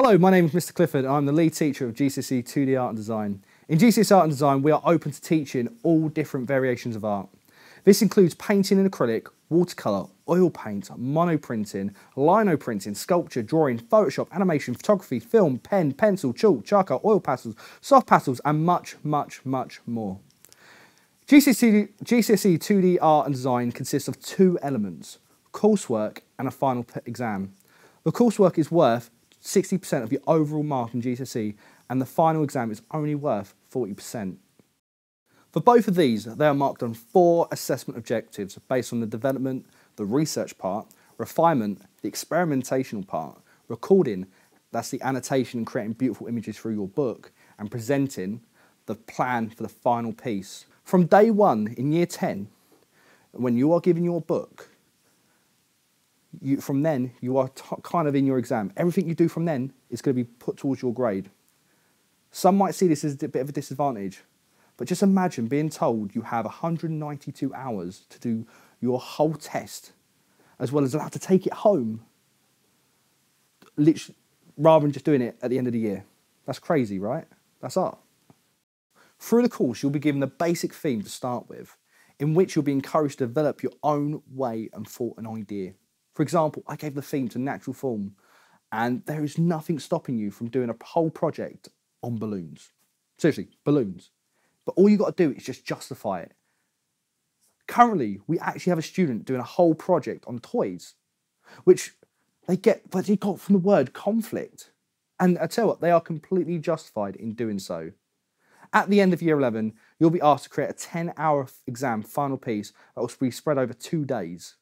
Hello, my name is Mr. Clifford. I'm the lead teacher of GCSE 2D Art and Design. In GCSE Art and Design, we are open to teaching all different variations of art. This includes painting in acrylic, watercolour, oil paint, monoprinting, linoprinting, sculpture, drawing, Photoshop, animation, photography, film, pen, pencil, chalk, charcoal, oil pastels, soft pastels, and much, much, much more. GCSE, GCSE 2D Art and Design consists of two elements, coursework and a final exam. The coursework is worth 60% of your overall mark in GCSE and the final exam is only worth 40%. For both of these, they are marked on four assessment objectives based on the development, the research part, refinement, the experimentational part, recording, that's the annotation and creating beautiful images through your book, and presenting the plan for the final piece. From day one in year 10, when you are given your book, you, from then, you are kind of in your exam. Everything you do from then is going to be put towards your grade. Some might see this as a bit of a disadvantage, but just imagine being told you have 192 hours to do your whole test, as well as allowed to take it home, literally, rather than just doing it at the end of the year. That's crazy, right? That's art. Through the course, you'll be given the basic theme to start with, in which you'll be encouraged to develop your own way and thought and idea. For example, I gave the theme to natural form, and there is nothing stopping you from doing a whole project on balloons. Seriously, balloons. But all you got to do is just justify it. Currently, we actually have a student doing a whole project on toys, which they get, but they got from the word conflict. And I tell you what, they are completely justified in doing so. At the end of year 11, you'll be asked to create a 10 hour exam final piece that will be spread over two days.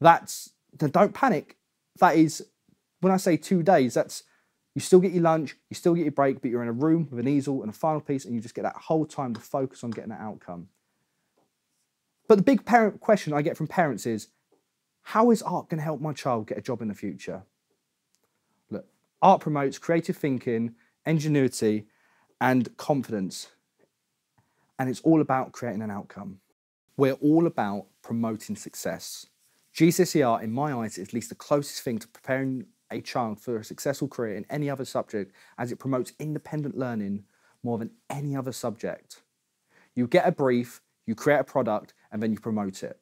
That's, don't panic. That is, when I say two days, that's, you still get your lunch, you still get your break, but you're in a room with an easel and a final piece, and you just get that whole time to focus on getting that outcome. But the big parent question I get from parents is, how is art going to help my child get a job in the future? Look, art promotes creative thinking, ingenuity, and confidence. And it's all about creating an outcome. We're all about promoting success. GCSE art, in my eyes, is at least the closest thing to preparing a child for a successful career in any other subject as it promotes independent learning more than any other subject. You get a brief, you create a product, and then you promote it.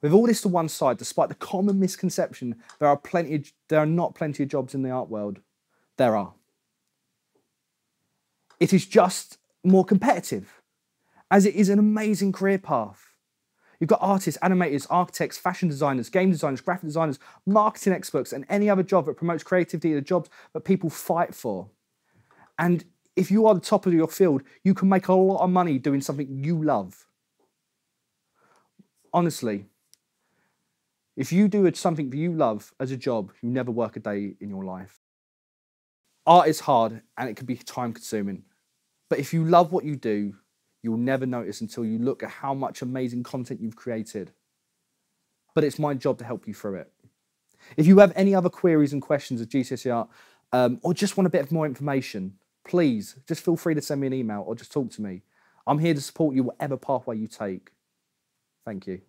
With all this to one side, despite the common misconception there are plenty of, there are not plenty of jobs in the art world, there are. It is just more competitive, as it is an amazing career path. You've got artists, animators, architects, fashion designers, game designers, graphic designers, marketing experts, and any other job that promotes creativity, the jobs that people fight for. And if you are the top of your field, you can make a lot of money doing something you love. Honestly, if you do something that you love as a job, you never work a day in your life. Art is hard and it can be time consuming. But if you love what you do, you'll never notice until you look at how much amazing content you've created. But it's my job to help you through it. If you have any other queries and questions of GCSE Art, um, or just want a bit of more information, please just feel free to send me an email or just talk to me. I'm here to support you whatever pathway you take. Thank you.